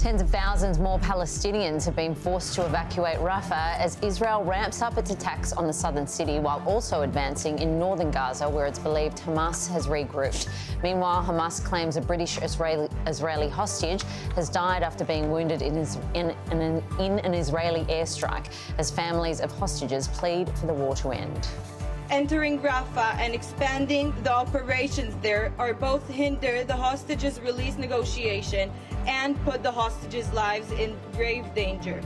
Tens of thousands more Palestinians have been forced to evacuate Rafah as Israel ramps up its attacks on the southern city while also advancing in northern Gaza, where it's believed Hamas has regrouped. Meanwhile, Hamas claims a British Israeli, Israeli hostage has died after being wounded in, in, in, in an Israeli airstrike as families of hostages plead for the war to end entering Rafah and expanding the operations there are both hinder the hostages release negotiation and put the hostages' lives in grave danger.